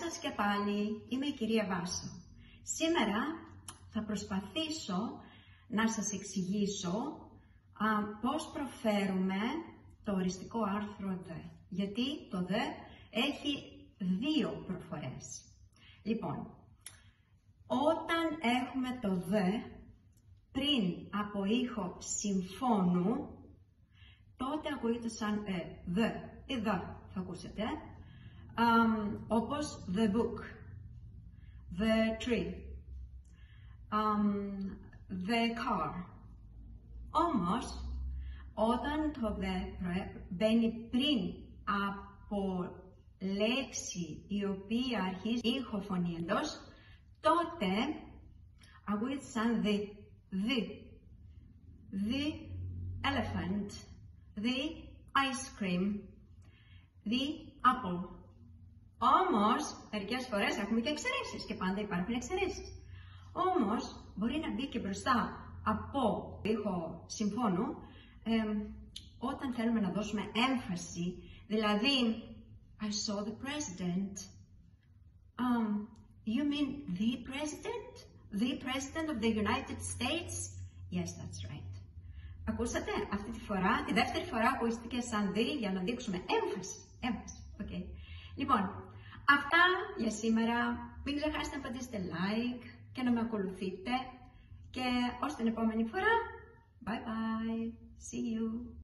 σας και πάλι, είμαι η κυρία Βάσο. Σήμερα θα προσπαθήσω να σας εξηγήσω α, πώς προφέρουμε το οριστικό άρθρο «δε». Γιατί το «δε» έχει δύο προφορές. Λοιπόν, όταν έχουμε το «δε» πριν από ήχο συμφώνου, τότε ακούγεται σαν «ε», «δε», «εδα» θα ακούσετε, um, όπως the book, the tree, um, the car. Όμως, όταν το the μπαίνει πριν από λέξη η οποία αρχίζει ήχο φωνή εντός, τότε ακούγεται σαν the, the, the elephant, the ice cream, the apple. Όμω, μερικές φορές έχουμε και εξαιρέσεις και πάντα υπάρχουν εξαιρέσεις. Όμω, μπορεί να μπει και μπροστά από ήχο συμφώνου όταν θέλουμε να δώσουμε έμφαση, δηλαδή I saw the president. Um, you mean the president? The president of the United States? Yes, that's right. Ακούσατε αυτή τη φορά, τη δεύτερη φορά ακούστηκε σαν δι για να δείξουμε έμφαση. Έμφαση, okay. Λοιπόν, Αυτά για σήμερα. Μην ξεχάσετε να πατήσετε like και να με ακολουθείτε. Και ως την επόμενη φορά, bye bye, see you.